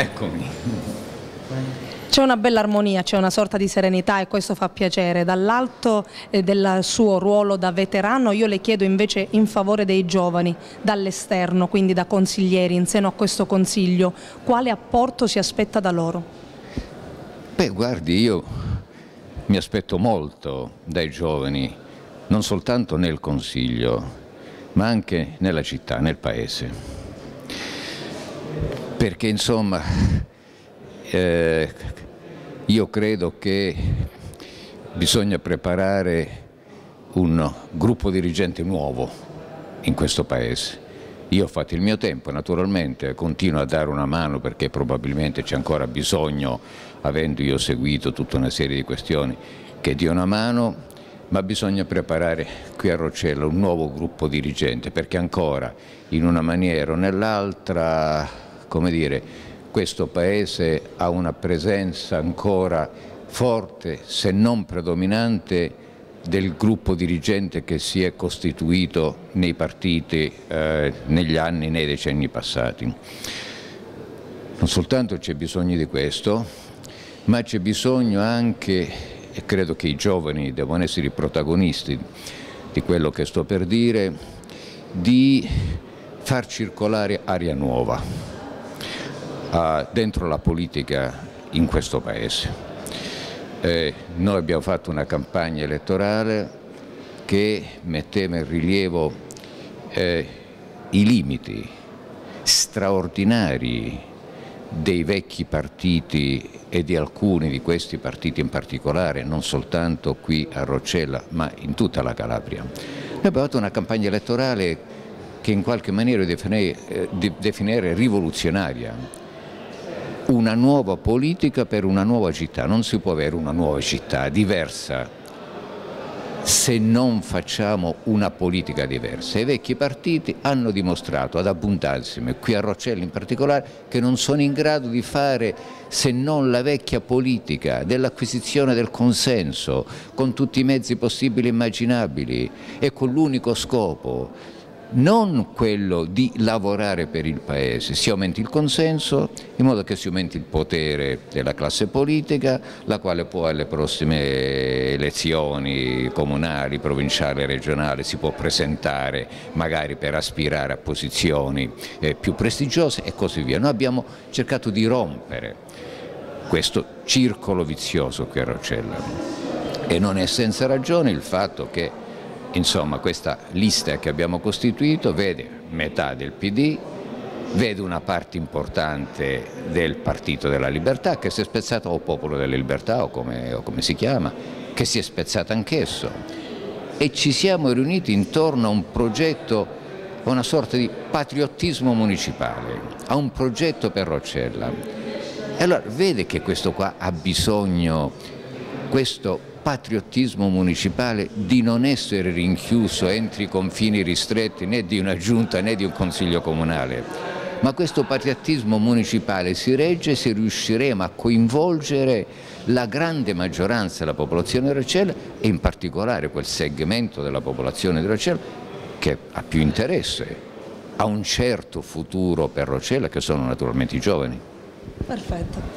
Eccomi. C'è una bella armonia, c'è una sorta di serenità e questo fa piacere. Dall'alto eh, del suo ruolo da veterano io le chiedo invece in favore dei giovani, dall'esterno, quindi da consiglieri in seno a questo consiglio, quale apporto si aspetta da loro? Beh, guardi, io mi aspetto molto dai giovani, non soltanto nel consiglio, ma anche nella città, nel paese. Perché insomma eh, io credo che bisogna preparare un gruppo dirigente nuovo in questo Paese. Io ho fatto il mio tempo, naturalmente, continuo a dare una mano perché probabilmente c'è ancora bisogno, avendo io seguito tutta una serie di questioni, che dia una mano, ma bisogna preparare qui a Roccella un nuovo gruppo dirigente perché ancora in una maniera o nell'altra, come dire, questo Paese ha una presenza ancora forte, se non predominante, del gruppo dirigente che si è costituito nei partiti eh, negli anni, nei decenni passati. Non soltanto c'è bisogno di questo, ma c'è bisogno anche, e credo che i giovani devono essere i protagonisti di quello che sto per dire, di far circolare aria nuova dentro la politica in questo Paese. Eh, noi abbiamo fatto una campagna elettorale che metteva in rilievo eh, i limiti straordinari dei vecchi partiti e di alcuni di questi partiti in particolare, non soltanto qui a Roccella ma in tutta la Calabria. Noi abbiamo fatto una campagna elettorale che in qualche maniera definire, eh, definire rivoluzionaria, una nuova politica per una nuova città, non si può avere una nuova città diversa se non facciamo una politica diversa. I vecchi partiti hanno dimostrato ad abbondanza, qui a Roccella in particolare, che non sono in grado di fare se non la vecchia politica dell'acquisizione del consenso con tutti i mezzi possibili e immaginabili e con l'unico scopo non quello di lavorare per il Paese, si aumenti il consenso in modo che si aumenti il potere della classe politica, la quale poi alle prossime elezioni comunali, provinciali, regionali si può presentare magari per aspirare a posizioni eh, più prestigiose e così via. Noi abbiamo cercato di rompere questo circolo vizioso qui a Rocella e non è senza ragione il fatto che Insomma, questa lista che abbiamo costituito vede metà del PD, vede una parte importante del Partito della Libertà che si è spezzata, o Popolo della Libertà o come, o come si chiama, che si è spezzata anch'esso e ci siamo riuniti intorno a un progetto, a una sorta di patriottismo municipale, a un progetto per Roccella. E allora vede che questo qua ha bisogno, questo patriottismo municipale di non essere rinchiuso entro i confini ristretti né di una giunta né di un consiglio comunale, ma questo patriottismo municipale si regge se riusciremo a coinvolgere la grande maggioranza della popolazione di Roccella e in particolare quel segmento della popolazione di Roccella che ha più interesse a un certo futuro per Roccella che sono naturalmente i giovani. Perfetto.